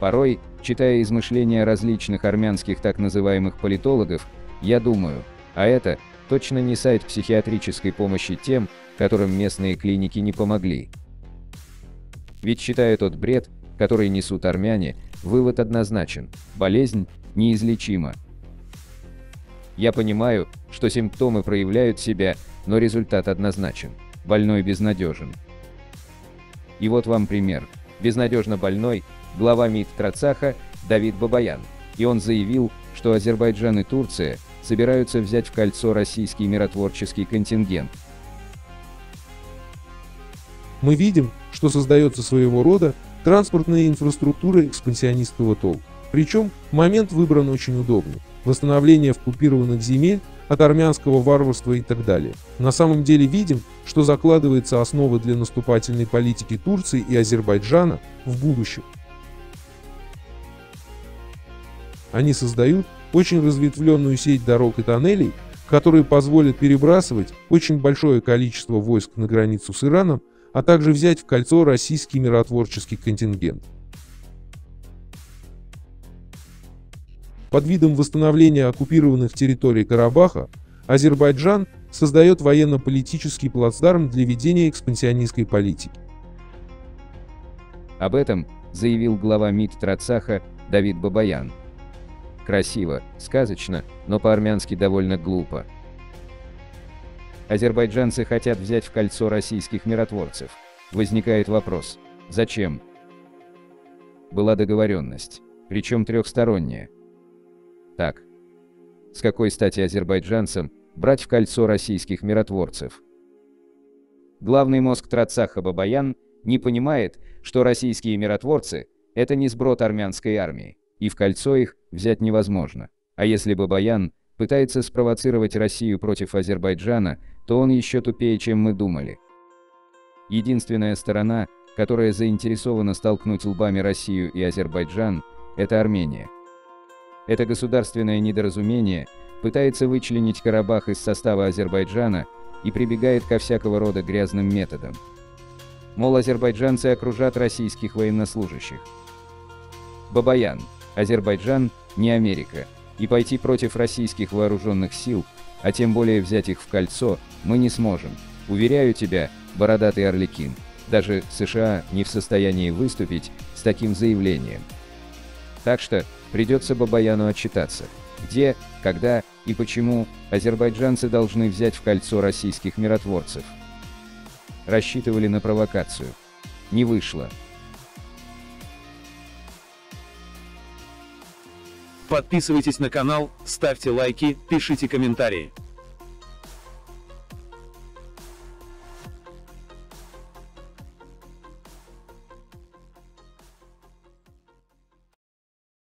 Порой, читая измышления различных армянских так называемых политологов, я думаю, а это точно не сайт психиатрической помощи тем, которым местные клиники не помогли. Ведь считая тот бред, который несут армяне, вывод однозначен – болезнь неизлечима. Я понимаю, что симптомы проявляют себя, но результат однозначен – больной безнадежен. И вот вам пример. Безнадежно больной – глава МИД Трацаха Давид Бабаян. И он заявил, что Азербайджан и Турция собираются взять в кольцо российский миротворческий контингент. Мы видим, что создается своего рода транспортная инфраструктура экспансионистского толка. Причем момент выбран очень удобный. Восстановление оккупированных земель от армянского варварства и так далее. На самом деле видим, что закладывается основа для наступательной политики Турции и Азербайджана в будущем. Они создают очень разветвленную сеть дорог и тоннелей, которые позволят перебрасывать очень большое количество войск на границу с Ираном, а также взять в кольцо российский миротворческий контингент. Под видом восстановления оккупированных территорий Карабаха Азербайджан создает военно-политический плацдарм для ведения экспансионистской политики. Об этом заявил глава МИД Трацаха Давид Бабаян. Красиво, сказочно, но по-армянски довольно глупо. Азербайджанцы хотят взять в кольцо российских миротворцев. Возникает вопрос, зачем? Была договоренность, причем трехсторонняя. Так. С какой стати азербайджанцам брать в кольцо российских миротворцев? Главный мозг Трацаха Бабаян не понимает, что российские миротворцы – это не сброд армянской армии, и в кольцо их взять невозможно. А если Бабаян пытается спровоцировать Россию против Азербайджана, то он еще тупее, чем мы думали. Единственная сторона, которая заинтересована столкнуть лбами Россию и Азербайджан – это Армения. Это государственное недоразумение пытается вычленить Карабах из состава Азербайджана и прибегает ко всякого рода грязным методам. Мол, азербайджанцы окружат российских военнослужащих. Бабаян. Азербайджан не Америка. И пойти против российских вооруженных сил, а тем более взять их в кольцо, мы не сможем. Уверяю тебя, бородатый Орликин, даже США не в состоянии выступить с таким заявлением. Так что, придется Бабаяну отчитаться, где, когда и почему азербайджанцы должны взять в кольцо российских миротворцев. Рассчитывали на провокацию. Не вышло. Подписывайтесь на канал, ставьте лайки, пишите комментарии.